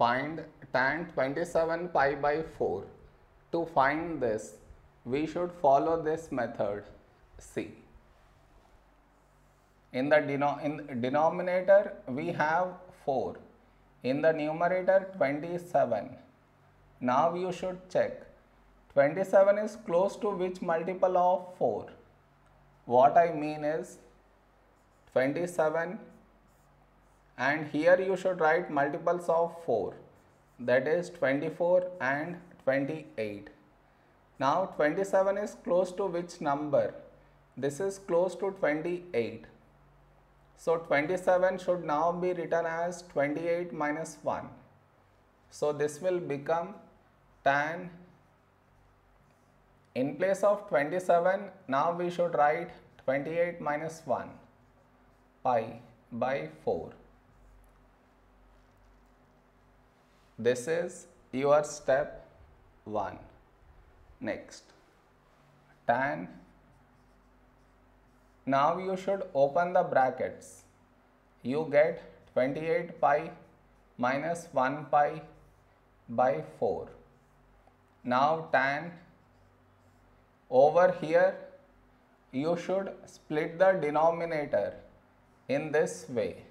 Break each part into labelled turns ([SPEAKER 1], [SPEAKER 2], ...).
[SPEAKER 1] find tan 27 pi by 4 to find this we should follow this method. See in the deno in denominator we have 4 in the numerator 27 now you should check. 27 is close to which multiple of 4 what I mean is 27 and here you should write multiples of 4 that is 24 and 28. Now 27 is close to which number? This is close to 28. So 27 should now be written as 28 minus 1. So this will become tan in place of 27 now we should write 28 minus 1 pi by 4. This is your step 1. Next, tan. Now you should open the brackets. You get 28 pi minus 1 pi by 4. Now tan over here you should split the denominator in this way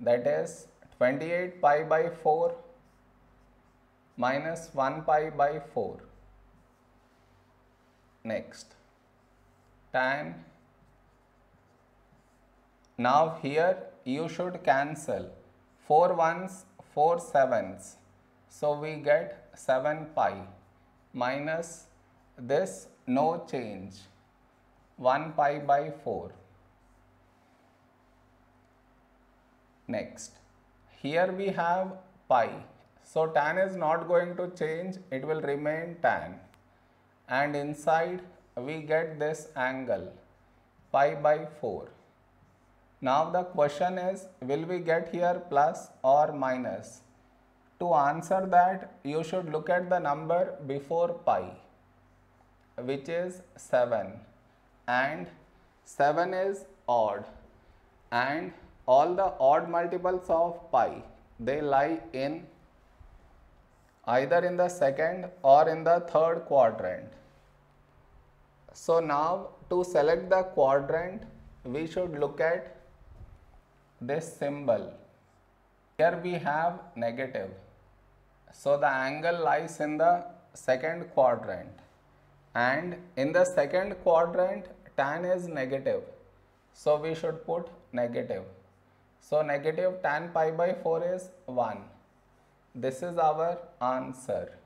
[SPEAKER 1] that is 28 pi by 4 minus 1 pi by 4 next. Tan. Now here you should cancel 4 ones 4 sevens. So we get 7 pi minus this no change. 1 pi by 4 next here we have pi. So tan is not going to change it will remain tan. And inside we get this angle pi by 4 now the question is will we get here plus or minus? To answer that you should look at the number before pi which is 7 and 7 is odd. And all the odd multiples of pi they lie in either in the second or in the third quadrant. So now to select the quadrant we should look at this symbol. Here we have negative. So the angle lies in the second quadrant and in the second quadrant tan is negative. So we should put negative. So negative tan pi by 4 is 1. This is our answer.